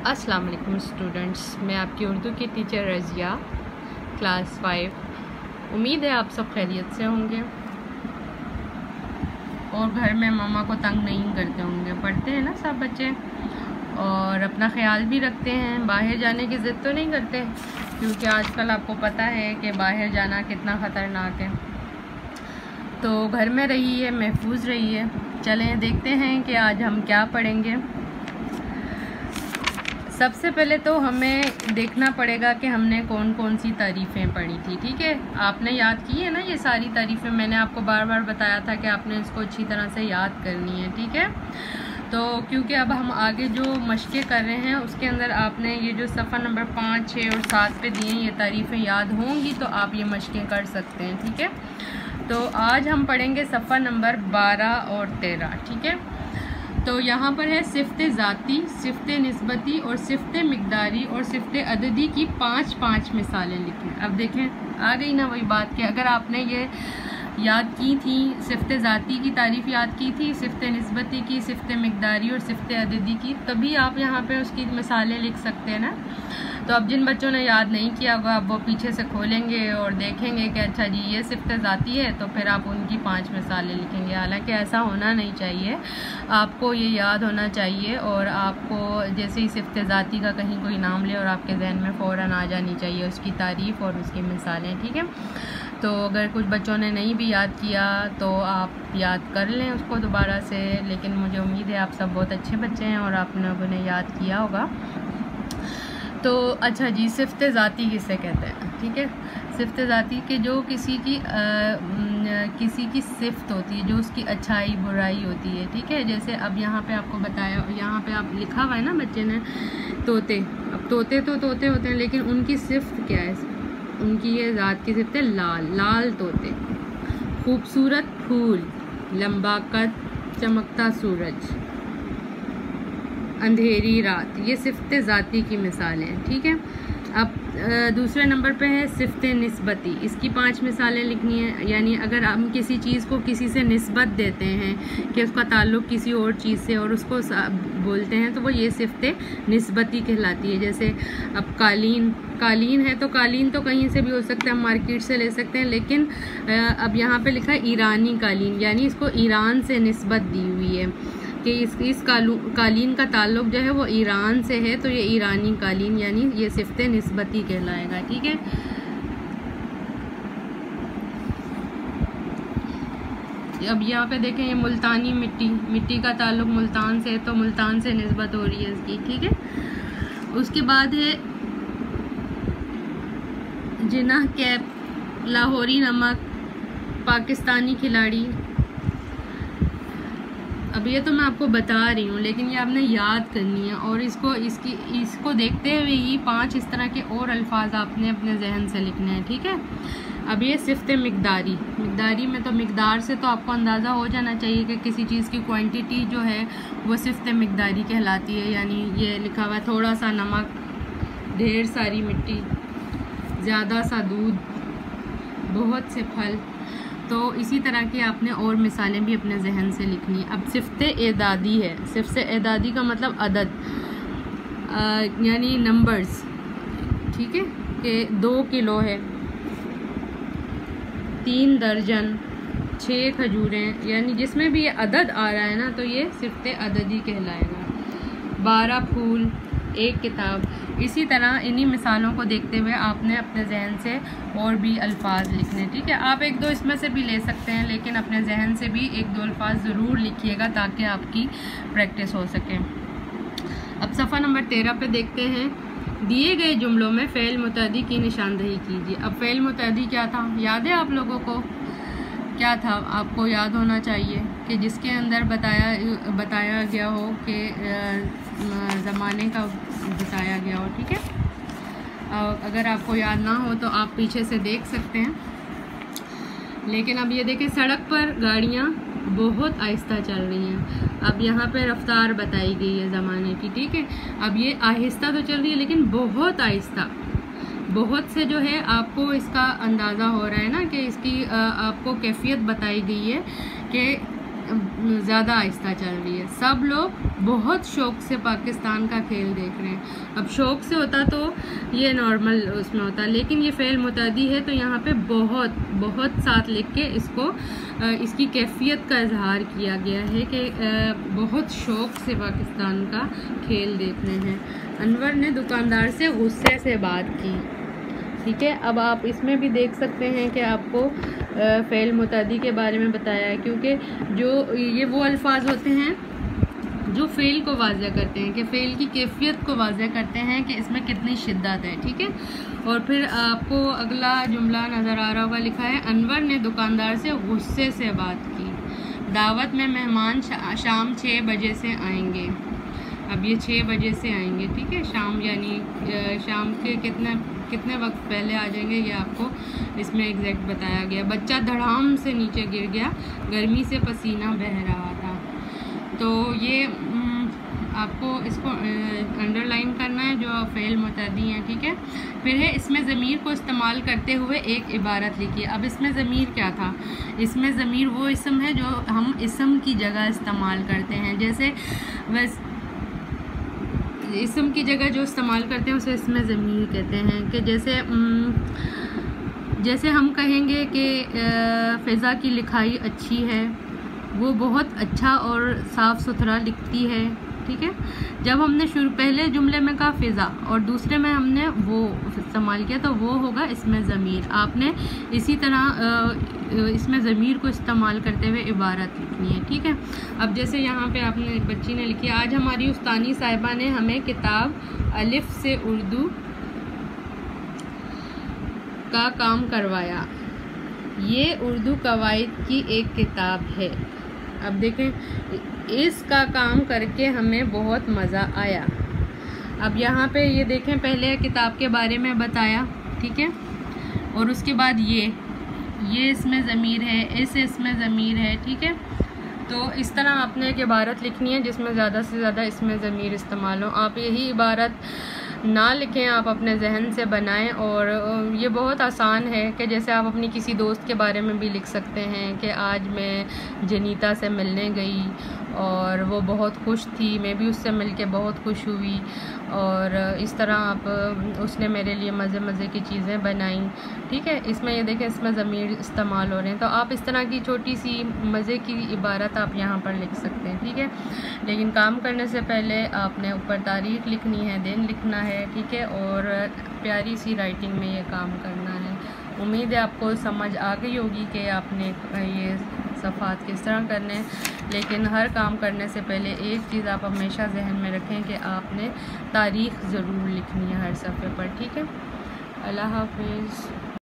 अस्सलाम वालेकुम स्टूडेंट्स, मैं आपकी उर्दू की टीचर रज़िया क्लास फाइव उम्मीद है आप सब खैरियत से होंगे। और घर में मामा को तंग नहीं करते होंगे। पढ़ते हैं ना सब बच्चे। और अपना ख्याल भी रखते हैं। बाहर जाने की ज़िद तो नहीं करते? क्योंकि आजकल आपको पता है कि बाहर जाना कितना ख़तरनाक है। तो घर में रहिए, महफूज रहिए। चलें, देखते हैं कि आज हम क्या पढ़ेंगे। सबसे पहले तो हमें देखना पड़ेगा कि हमने कौन कौन सी तारीफ़ें पढ़ी थी, ठीक है? आपने याद की है ना ये सारी तारीफ़ें? मैंने आपको बार बार बताया था कि आपने इसको अच्छी तरह से याद करनी है, ठीक है? तो क्योंकि अब हम आगे जो मशक़ें कर रहे हैं, उसके अंदर आपने ये जो सफ़ा नंबर पाँच, छः और सात पे दिए ये तारीफ़ें याद होंगी तो आप ये मशक़ें कर सकते हैं, ठीक है? तो आज हम पढ़ेंगे सफ़ा नंबर बारह और तेरह, ठीक है? तो यहाँ पर है सिफ्त ज़ाती, सिफ्त नस्बती और सिफ्त मकदारी और सिफ्त अददी की पाँच पाँच मिसालें लिखें अब देखें, आ गई ना वही बात कि अगर आपने ये याद की थी, सिफ्त ज़ाती की तारीफ़ याद की थी, सिफ्त नस्बती की, सिफ्त मकदारी और सिफ्त अददी की, तभी आप यहाँ पे उसकी मिसालें लिख सकते हैं ना? तो अब जिन बच्चों ने याद नहीं किया होगा, अब वो पीछे से खोलेंगे और देखेंगे कि अच्छा जी, ये सिफ्त ज़ाती है तो फिर आप उनकी पाँच मिसालें लिखेंगे। हालाँकि ऐसा होना नहीं चाहिए। आपको ये याद होना चाहिए और आपको जैसे ही सिफ्त ज़ाती का कहीं कोई नाम ले और आपके जहन में फ़ौर आ जानी चाहिए उसकी तारीफ़ और उसकी मिसालें, ठीक है? तो अगर कुछ बच्चों ने नहीं भी याद किया तो आप याद कर लें उसको दोबारा से। लेकिन मुझे उम्मीद है आप सब बहुत अच्छे बच्चे हैं और आप लोगों ने याद किया होगा। तो अच्छा जी सिफ्त ज़ाती किसे कहते हैं? ठीक है? सिफ्त ज़ाती के जो किसी की आ, किसी की सिफ्त होती है जो उसकी अच्छाई बुराई होती है ठीक है? जैसे अब यहाँ पे आपको बताया यहाँ पे आप लिखा हुआ है ना बच्चे ने तोते। अब तोते तो तोते होते हैं लेकिन उनकी सिफ्त क्या है? उनकी ये ज़ात की सिफत है लाल लाल तोते। खूबसूरत फूल, लंबा कद, चमकता सूरज। अंधेरी रात, ये सिफत ज़ाती की मिसालें ठीक है? अब दूसरे नंबर पे है सिफ्त नस्बती। इसकी पाँच मिसालें लिखनी है, यानी अगर हम किसी चीज़ को किसी से नस्बत देते हैं कि उसका ताल्लुक़ किसी और चीज़ से और उसको बोलते हैं तो वो ये सिफ्त नस्बती कहलाती है। जैसे, अब कालीन कालीन है तो कालीन तो कहीं से भी हो सकता है, हम मार्केट से ले सकते हैं, लेकिन अब यहाँ पे लिखा है ईरानी कालीन, यानी इसको ईरान से नस्बत दी हुई है। कि इस इस कालीन का ताल्लुक जो है वो ईरान से है तो ये ईरानी कालीन यानी ये सिफ्त नस्बती कहलाएगा, ठीक है? अब यहाँ पे देखें, ये मुल्तानी मिट्टी मिट्टी का ताल्लुक मुल्तान से है तो मुल्तान से नस्बत हो रही है इसकी, ठीक है? उसके बाद है जिना कैप, लाहौरी नमक, पाकिस्तानी खिलाड़ी अब ये तो मैं आपको बता रही हूँ, लेकिन ये आपने याद करनी है और इसको, इसकी, इसको देखते हुए ही पाँच इस तरह के और अल्फाज आपने अपने जहन से लिखने हैं, ठीक है? अब ये सिफ्त मकदारी। मकदारी में तो मकदार से तो आपको अंदाज़ा हो जाना चाहिए कि किसी चीज़ की क्वांटिटी जो है, वो सिफ्त मकदारी कहलाती है, यानी ये लिखा हुआ थोड़ा सा नमक, ढेर सारी मिट्टी, ज़्यादा सा दूध, बहुत से फल तो इसी तरह की आपने और मिसालें भी अपने जहन से लिखनी। अब सिफ्त एदादी है। सिफ्त एदादी का मतलब अदद। यानी नंबर्स ठीक है? कि, दो किलो है। तीन दर्जन छः खजूरें। यानी जिसमें भी ये अदद आ रहा है ना तो ये सिफ्त अददी कहलाएगा। बारह फूल, एक किताब। इसी तरह इन्हीं मिसालों को देखते हुए आपने अपने जहन से और भी अल्फाज लिखने, ठीक है? आप एक दो इसमें से भी ले सकते हैं, लेकिन अपने जहन से भी एक दो अल्फाज ज़रूर लिखिएगा ताकि आपकी प्रैक्टिस हो सके। अब सफ़ा नंबर तेरह पे देखते हैं। दिए गए जुमलों में फ़ैल मुतदी की निशानदही कीजिए। अब फ़ैल मुतदी क्या था? याद है आप लोगों को? क्या था? आपको याद होना चाहिए कि जिसके अंदर बताया बताया गया हो कि ज़माने का बताया गया हो, ठीक है? अगर आपको याद ना हो तो आप पीछे से देख सकते हैं। लेकिन अब ये देखें, सड़क पर गाड़ियाँ बहुत आहिस्ता चल रही हैं। अब यहाँ पे रफ्तार बताई गई है ज़माने की, ठीक है? अब ये आहिस्ता तो चल रही है, लेकिन बहुत आहिस्ता। बहुत से जो है, आपको इसका अंदाज़ा हो रहा है ना कि इसकी आपको कैफियत बताई गई है कि ज़्यादा आहिस्ता चल रही है। सब लोग बहुत शौक से पाकिस्तान का खेल देख रहे हैं। अब शौक से होता तो ये नॉर्मल उसमें होता, लेकिन ये फ़ेल मुतदी है तो यहाँ पे बहुत बहुत साथ लिख के इसको इसकी कैफियत का इजहार किया गया है कि बहुत शौक से पाकिस्तान का खेल देख रहे हैं। अनवर ने दुकानदार से गुस्से से बात की। ठीक है? अब आप इसमें भी देख सकते हैं कि आपको फ़ैल मुतदी के बारे में बताया है क्योंकि जो ये वो अल्फाज होते हैं जो फ़ेल को वाजह करते हैं कि फ़ेल की कैफियत को वाजह करते हैं कि इसमें कितनी शिद्दत है ठीक है? और फिर आपको अगला जुमला नज़र आ रहा होगा लिखा है अनवर ने दुकानदार से गुस्से से बात की। दावत में मेहमान शा, शाम छः बजे से आएँगे। अब ये छः बजे से आएँगे ठीक है? शाम यानी शाम के कितने कितने वक्त पहले आ जाएँगे ये आपको इसमें एग्जैक्ट बताया गया। बच्चा धड़ाम से नीचे गिर गया, गर्मी से पसीना बह रहा था। तो ये आपको इसको अंडरलाइन करना है जो फ़ेल मतदी हैं, ठीक है? फिर है, इसमें ज़मीर को इस्तेमाल करते हुए एक इबारत लिखिए अब इसमें ज़मीर क्या था? इसमें ज़मीर वो इसम है जो हम इसम की जगह इस्तेमाल करते हैं। जैसे वैस इसम की जगह जो इस्तेमाल करते हैं, उसे इसमें ज़मीर कहते हैं कि जैसे जैसे हम कहेंगे कि फ़िज़ा की लिखाई अच्छी है, वो बहुत अच्छा और साफ़ सुथरा लिखती है। ठीक है? जब हमने शुरू, पहले जुमले में कहा फ़िज़ा, और दूसरे में हमने वो इस्तेमाल किया तो वो होगा इसमें ज़मीर। आपने इसी तरह इसमें ज़मीर को इस्तेमाल करते हुए इबारत लिखनी है, ठीक है? अब जैसे यहाँ पे आपने बच्ची ने लिखी, आज हमारी उस्तानी साहिबा ने हमें किताब अलिफ से उर्दू का काम करवाया। ये उर्दू कवायद की एक किताब है। अब देखें इसका काम करके हमें बहुत मज़ा आया। अब यहाँ पे ये देखें, पहले किताब के बारे में बताया, ठीक है? और उसके बाद ये। ये इसमें ज़मीर है, इस इसमें ज़मीर है, ठीक है? तो इस तरह आपने एक इबारत लिखनी है जिसमें ज़्यादा से ज़्यादा इसमें ज़मीर इस्तेमाल हो। आप यही इबारत ना लिखें, आप अपने जहन से बनाएँ और ये बहुत आसान है कि जैसे आप अपनी किसी दोस्त के बारे में भी लिख सकते हैं कि आज मैं जनीता से मिलने गई और वो बहुत खुश थी, मैं भी उससे मिलके बहुत खुश हुई। और इस तरह आप, उसने मेरे लिए मज़े मज़े की चीज़ें बनाई। ठीक है? इसमें ये देखें इसमें ज़मीर इस्तेमाल हो रहे हैं। तो आप इस तरह की छोटी सी मज़े की इबारत आप यहाँ पर लिख सकते हैं। ठीक है? लेकिन काम करने से पहले आपने ऊपर तारीख लिखनी है, दिन लिखना है। ठीक है? और प्यारी सी राइटिंग में ये काम करना है। उम्मीद है आपको समझ आ गई होगी कि आपने ये सफ़ात किस तरह करने लेकिन हर काम करने से पहले एक चीज़ आप हमेशा जहन में रखें कि आपने तारीख़ ज़रूर लिखनी है हर सफ़े पर, ठीक है? अल्लाह हाफिज़।